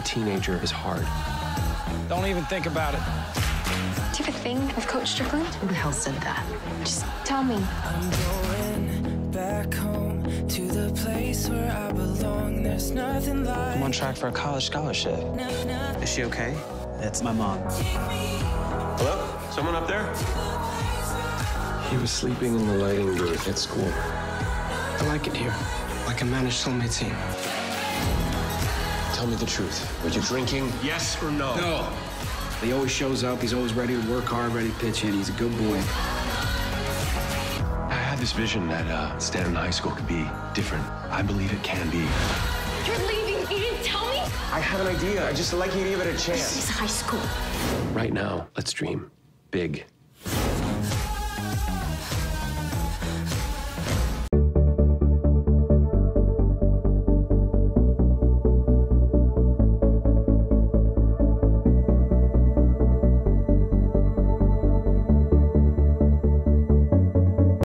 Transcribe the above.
a teenager is hard. Don't even think about it. Do you have a thing with Coach Strickland? Who the hell said that? Just tell me. I'm going back home to the place where I belong. There's nothing like I'm on track for a college scholarship. Is she okay? It's my mom. Hello? Someone up there? He was sleeping in the lighting booth at school. I like it here. Like a managed soulmate team. Tell me the truth. Were you drinking? Yes or no? No. He always shows up. He's always ready to work hard, ready to pitch in. He's a good boy. I had this vision that uh, Stanton High School could be different. I believe it can be. You're leaving. You didn't tell me? I have an idea. I just like you to give it a chance. This chance. is high school. Right now, let's dream big.